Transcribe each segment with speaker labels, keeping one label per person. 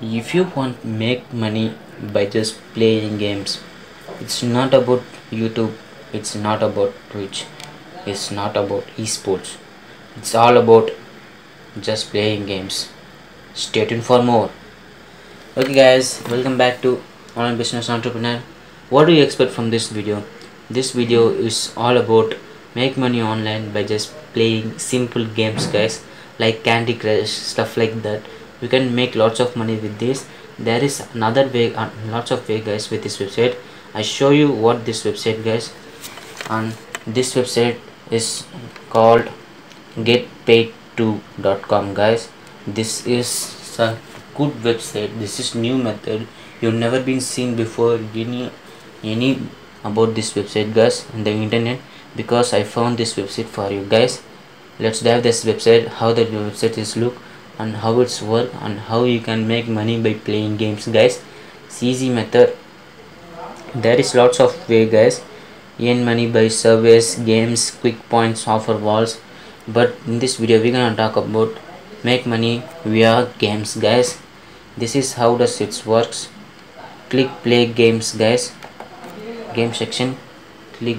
Speaker 1: if you want make money by just playing games it's not about youtube it's not about twitch it's not about esports. It's all about just playing games. Stay tuned for more. Okay guys welcome back to online business entrepreneur. What do you expect from this video? This video is all about make money online by just playing simple games guys like candy crush stuff like that you can make lots of money with this. There is another way uh, lots of way guys with this website. I show you what this website guys. And this website is called getpaid2.com guys. This is a good website. This is new method. You've never been seen before any any about this website guys in the internet because i found this website for you guys. Let's dive this website how the website is look and how it's work and how you can make money by playing games. Guys it's easy method. There is lots of way guys. Earn money by surveys games quick points offer walls. But in this video we're gonna talk about make money via games guys. This is how does it works. Click play games guys. Game section. Click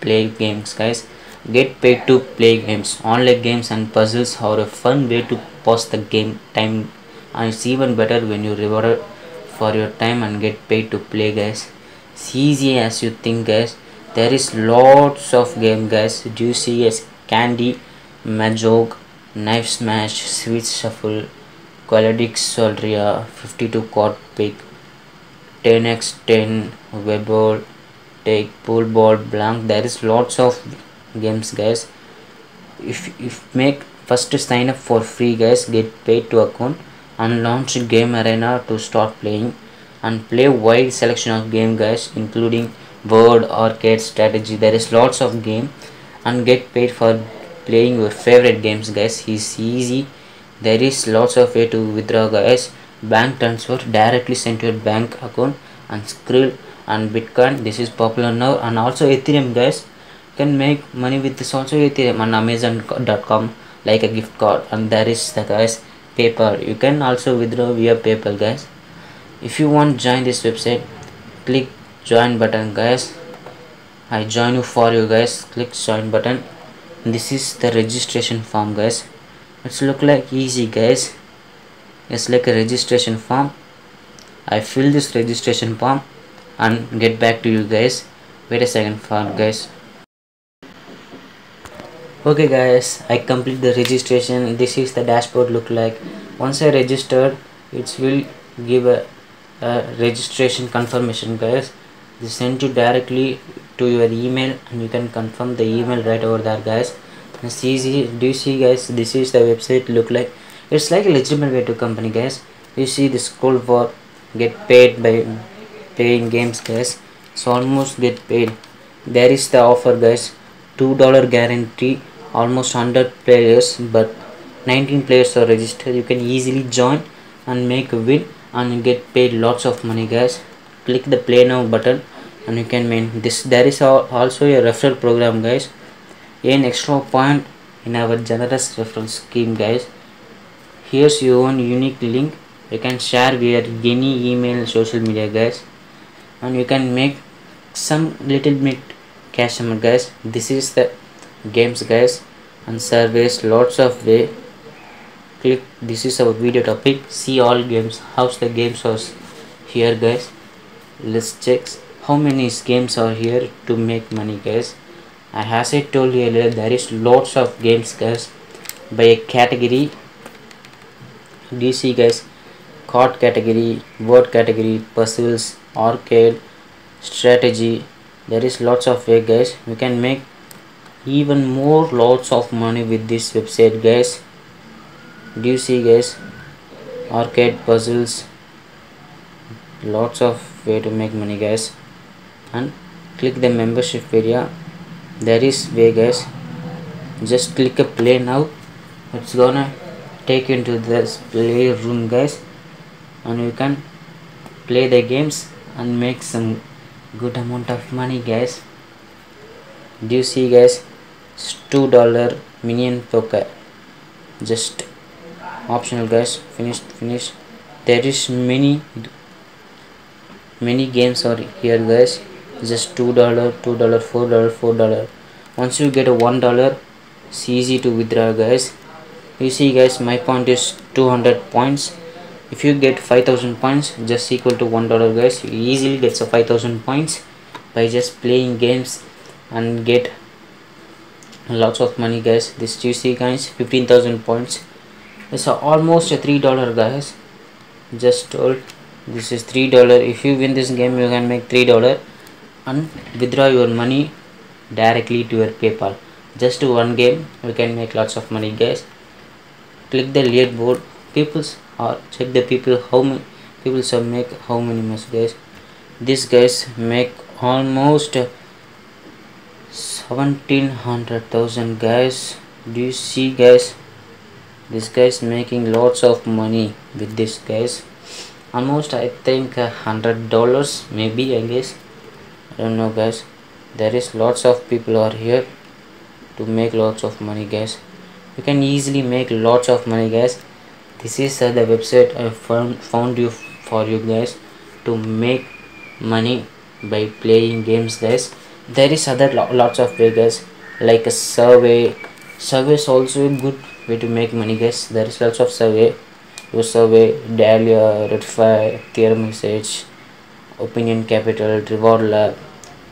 Speaker 1: play games guys Get paid to play games. Online games and puzzles are a fun way to pass the game time and it's even better when you reward for your time and get paid to play guys. It's easy as you think guys. There is lots of game guys. Do you see as Candy, Mahjong, Knife Smash, Switch Shuffle, Quadratic Solitaire, 52 Card Pick, 10x10, Webble, Take, Pool Ball, Blank. There is lots of games guys. If if make first sign up for free guys get paid to account and launch game arena to start playing and play wide selection of game guys including word arcade strategy. There is lots of game and get paid for playing your favorite games guys. It's easy. There is lots of way to withdraw guys. Bank transfer directly sent to your bank account and skrill and bitcoin. This is popular now. And also ethereum guys can make money with this also. Ethereum on amazon.com like a gift card. And there is the guys paypal. You can also withdraw via paypal guys. If you want join this website. Click join button guys. I join you for you guys. Click join button. This is the registration form guys. It's look like easy guys. It's like a registration form. I fill this registration form and get back to you guys. Wait a second for guys okay guys i complete the registration. This is the dashboard look like. Once i registered it will give a, a registration confirmation guys. They send you directly to your email and you can confirm the email right over there guys. It's easy do you see guys? This is the website look like. It's like a legitimate way to company guys. You see the scroll for get paid by playing games guys. It's almost get paid. There is the offer guys. Two dollar guarantee almost 100 players but 19 players are registered. You can easily join and make a win and get paid lots of money guys. Click the play now button and you can win. This there is also a referral program guys. An extra point in our generous referral scheme guys. Here's your own unique link you can share via any email social media guys. And you can make some little bit cash amount guys. This is the games guys and surveys lots of way. Click this is our video topic. See all games how's the games are here guys. Let's check how many games are here to make money guys. As I told you earlier there is lots of games guys by a category. See guys? Card category word category puzzles arcade strategy. There is lots of way guys. You can make even more lots of money with this website guys. Do you see guys? Arcade puzzles. Lots of way to make money guys. And click the membership area. There is way guys. Just click a play now. It's gonna take you into this play room guys. And you can play the games and make some good amount of money guys. Do you see guys two dollar minion poker. Just optional guys. Finish finish. There is many many games are here guys. Just two dollar two dollar four dollar four dollar. Once you get a one dollar it's easy to withdraw guys. You see guys my point is 200 points. If you get 5000 points just equal to one dollar guys. You easily get a 5000 points by just playing games and get lots of money guys. This see guys 15000 points. It's almost a three dollar guys. Just told this is three dollar. If you win this game you can make three dollar and withdraw your money directly to your paypal. Just one game we can make lots of money guys. Click the leaderboard. People's or check the people how many people shall make how many much guys. These guys make almost 1700,000 guys. Do you see guys? This guy is making lots of money with this guys. Almost i think a hundred dollars maybe i guess. I don't know guys. There is lots of people are here to make lots of money guys. You can easily make lots of money guys. This is uh, the website i found found you for you guys to make money by playing games guys there is other lo lots of way guys like a survey. Survey is also a good way to make money guys. There is lots of survey. Your survey Dalia rectify theorem message opinion capital reward lab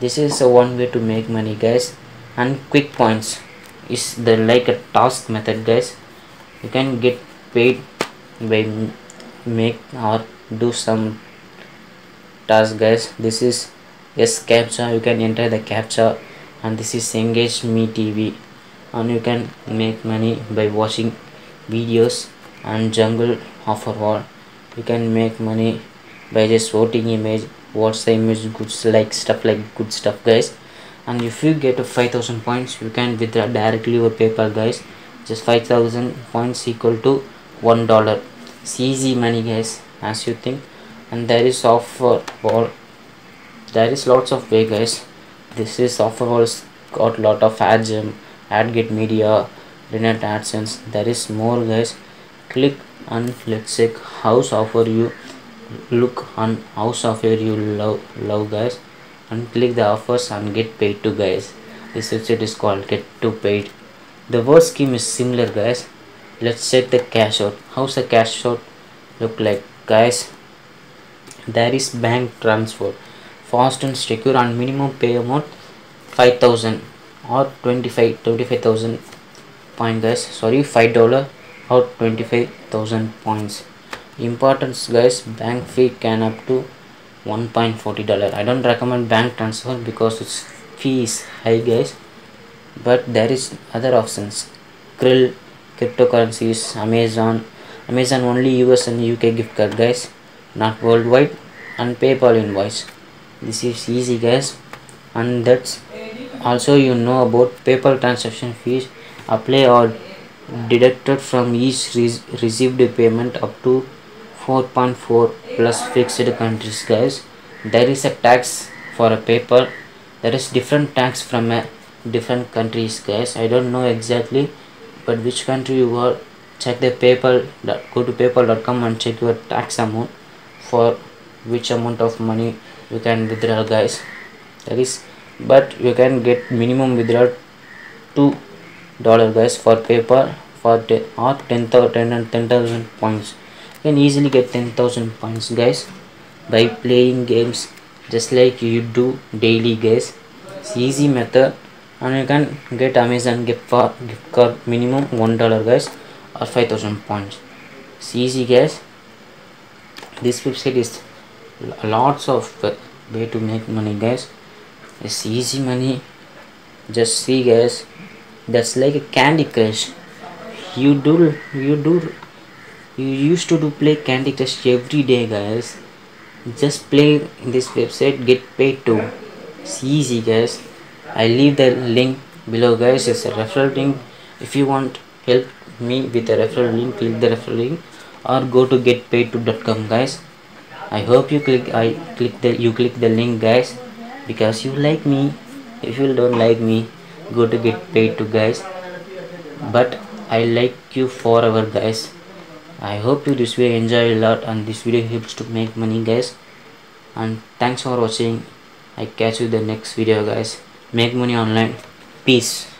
Speaker 1: this is a one way to make money guys. And quick points. Is the like a task method guys. You can get paid by make or do some task guys. This is yes captcha you can enter the captcha and this is engage me tv and you can make money by watching videos and jungle offer wall you can make money by just voting image what's the image goods like stuff like good stuff guys. And if you get a 5000 points you can withdraw directly over paypal guys. Just 5000 points equal to one dollar. It's easy money guys as you think. And there is offer wall there is lots of way guys this is walls got lot of ad gem AdGate Media, Renet AdSense. There is more guys. Click and let's check how software you look on how software you love love guys and click the offers and get paid to guys. This website is called get to paid. The word scheme is similar guys. Let's check the cash out. How's the cash out look like guys? There is bank transfer fast and secure and minimum pay amount 5000 or 25 25000 point guys. Sorry five dollar or 25000 points. Importance guys bank fee can up to 1.40 dollar. I don't recommend bank transfer because its fee is high guys but there is other options. Skrill cryptocurrencies amazon amazon only us and uk gift card guys not worldwide and paypal invoice this is easy guys. And that's also you know about PayPal transaction fees. Apply or deducted from each re received payment up to 4.4 plus fixed countries guys. There is a tax for a PayPal. There is different tax from a different countries guys. I don't know exactly but which country you are check the paypal go to paypal.com and check your tax amount for which amount of money you can withdraw guys. That is but you can get minimum withdrawal two dollar guys for paper for the or 10,000 and 10,000 points. You can easily get 10,000 points guys by playing games just like you do daily guys. It's easy method and you can get amazon gift for gift card minimum one dollar guys or 5000 points. It's easy guys. This website is lots of way to make money guys. It's easy money. Just see guys. That's like a candy crush. You do you do you used to do play candy crush every day guys. Just play in this website get paid to. It's easy guys. I leave the link below guys. It's a referral link. If you want help me with a referral link click the referral link or go to getpaid2.com guys i hope you click i click the you click the link guys because you like me. If you don't like me go to get paid to guys. But i like you forever guys. I hope you this video enjoy a lot and this video helps to make money guys. And thanks for watching. I catch you the next video guys. Make money online. Peace